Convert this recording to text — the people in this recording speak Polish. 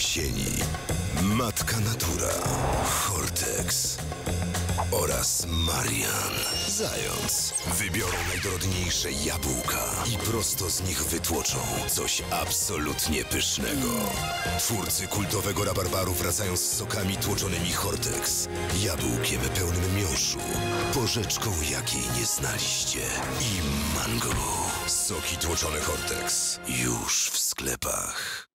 jesieni. Matka Natura, Hortex oraz Marian Zając wybiorą najdorodniejsze jabłka i prosto z nich wytłoczą coś absolutnie pysznego. Twórcy kultowego rabarbaru wracają z sokami tłoczonymi Hortex, jabłkiem pełnym miąższu, porzeczką jakiej nie znaliście i mango. Soki tłoczone Hortex już w sklepach.